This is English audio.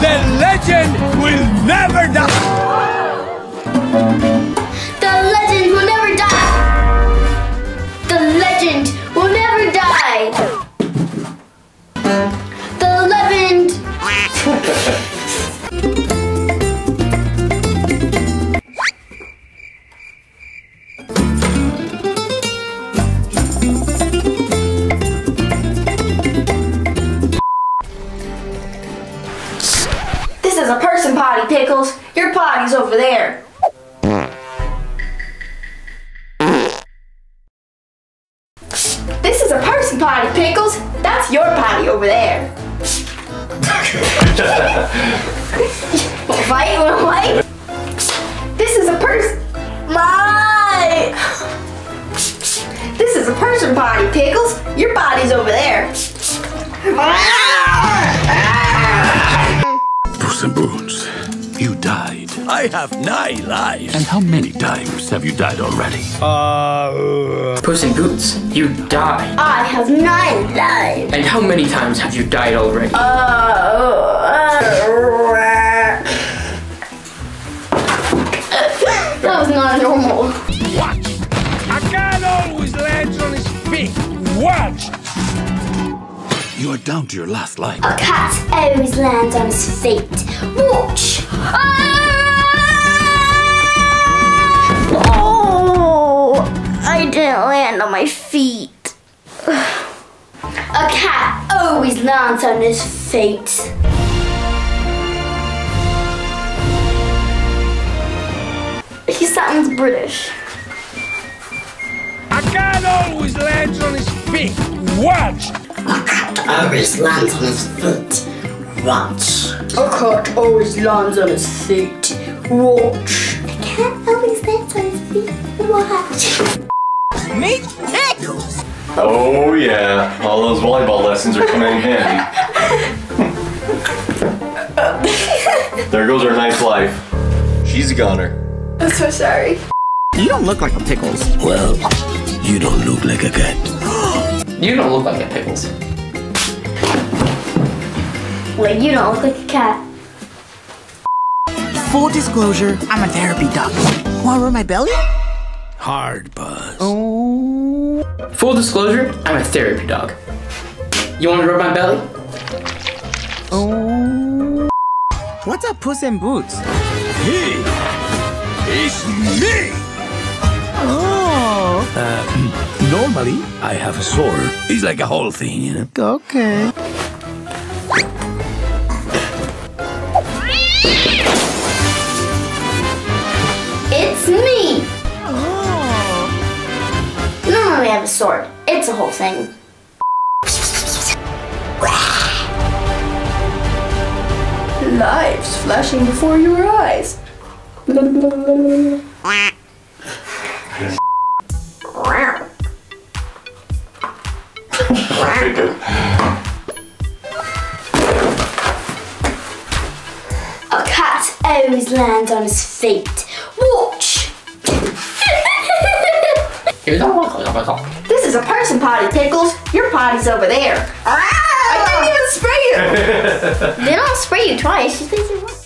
The legend will never die. The legend will never die. The legend will never die. The legend. This is a person potty, Pickles. Your potty's over there. This is a person potty, Pickles. That's your potty over there. Fight? Wanna fight? This is a person. My. This is a person potty, Pickles. Your body's over there. You died. I have nine lives. And how many times have you died already? Uh. Puss in Boots, you died. I have nine lives. And how many times have you died already? That You are down to your last life. A cat always lands on his feet. Watch! Ah! Oh, I didn't land on my feet. A cat always lands on his feet. He sounds British. A cat always lands on his feet. Watch! Always lands on his feet. Watch. A cat always lands on his feet. Watch. A cat always lands on his feet. Watch. Oh yeah, all those volleyball lessons are coming in handy. there goes our nice life. She's a goner. I'm so sorry. You don't look like a Pickles. Well, you don't look like a cat. You don't look like a Pickles. Wait, you don't look like a cat. Full disclosure, I'm a therapy dog. Wanna rub my belly? Hard buzz. Oh. Full disclosure, I'm a therapy dog. You want to rub my belly? Oh. What's up, Puss in Boots? He It's me. Oh, uh, Normally, I have a sword. It's like a whole thing, you know. okay. Have a sword. It's a whole thing. Lives flashing before your eyes. A cat always lands on his feet. Watch. This is a person potty, Pickles. Your potty's over there. Ah! I didn't even spray you. they don't spray you twice. You think you